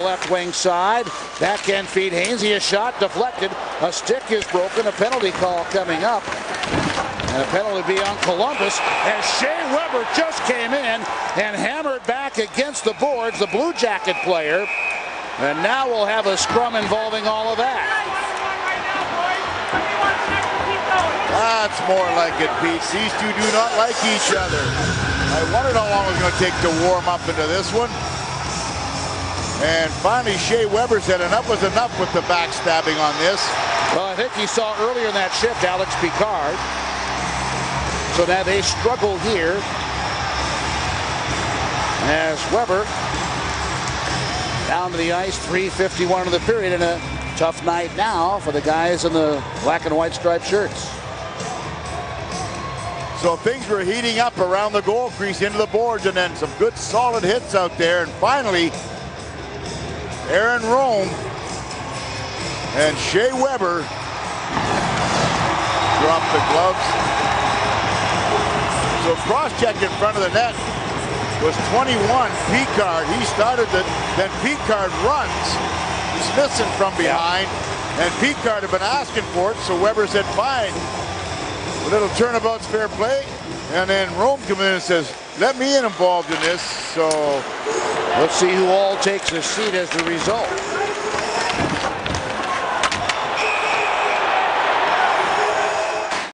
Left wing side, backhand feed Hainsey, a shot deflected, a stick is broken, a penalty call coming up. And a penalty be on Columbus as Shea Weber just came in and hammered back against the boards, the Blue Jacket player. And now we'll have a scrum involving all of that. That's more like it, Pete. These two do not like each other. I wondered how long it was going to take to warm up into this one. And finally, Shea Weber said enough was enough with the backstabbing on this. Well, I think he saw earlier in that shift Alex Picard. So now they struggle here as Weber down to the ice, 351 of the period, and a tough night now for the guys in the black and white striped shirts. So things were heating up around the goal crease into the boards and then some good solid hits out there. And finally, Aaron Rome and Shea Weber drop the gloves. So cross-check in front of the net was 21, Picard. He started the, then Picard runs. Smithson from behind, and Picard had been asking for it, so Weber said, fine. A little turnabout's fair play, and then Rome comes in and says, let me in involved in this, so Let's see who all takes a seat as the result.